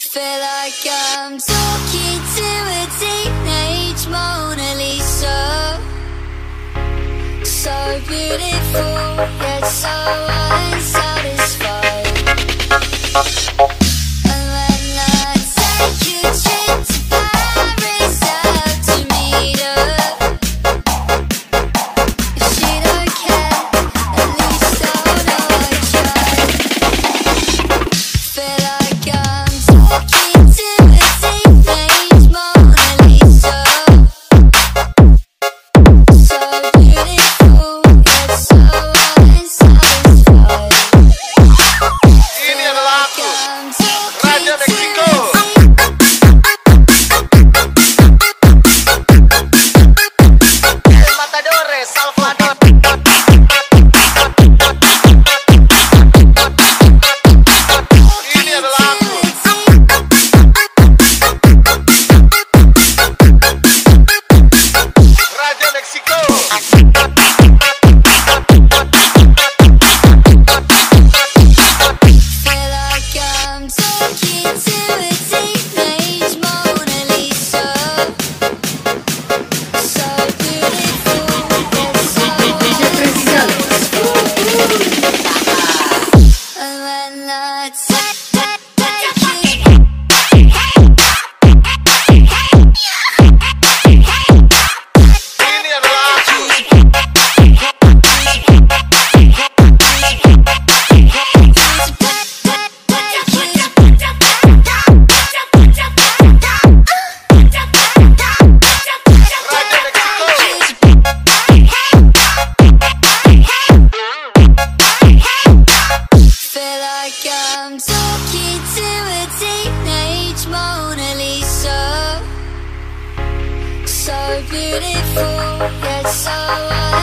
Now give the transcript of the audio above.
Feel like I'm talking to a teenage Mona Lisa. So beautiful, yet so sweat. I'm talking to a teenage Mona Lisa So beautiful, yet so